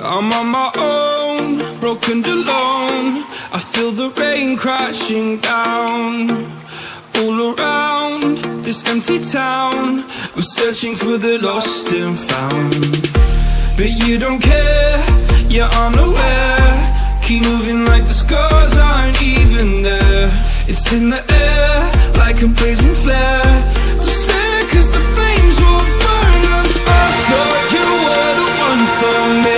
I'm on my own, broken alone. I feel the rain crashing down all around this empty town. I'm searching for the lost and found. But you don't care, you're unaware. Keep moving like the scars aren't even there. It's in the air like a blazing flare. Cause the flames will burn us. I thought you were the one for me.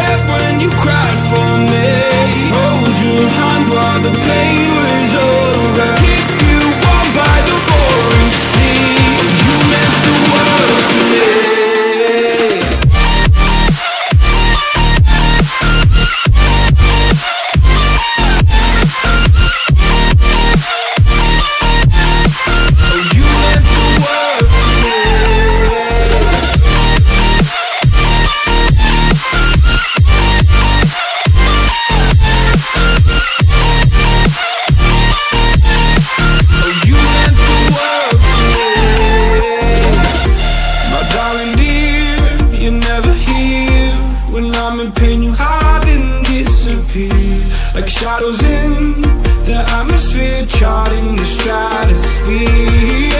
and pain you hide and disappear. Like shadows in the atmosphere charting the stratosphere.